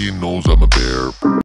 Everybody knows I'm a bear.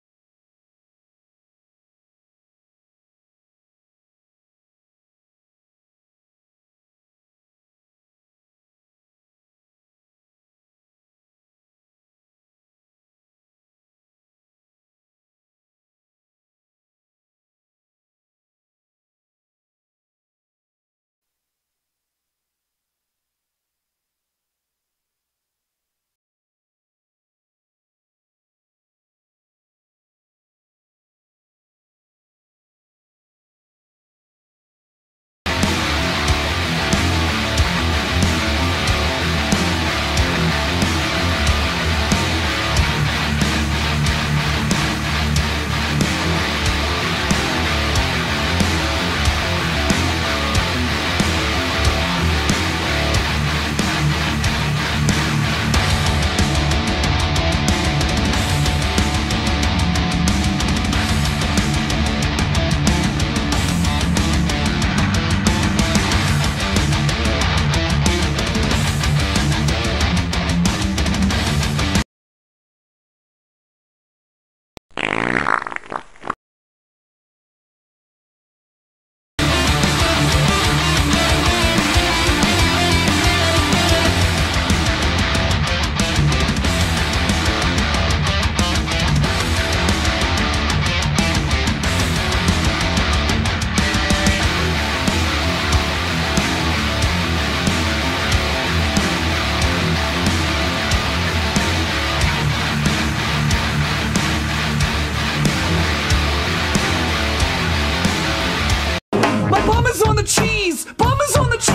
cheese. Bombers on the cheese.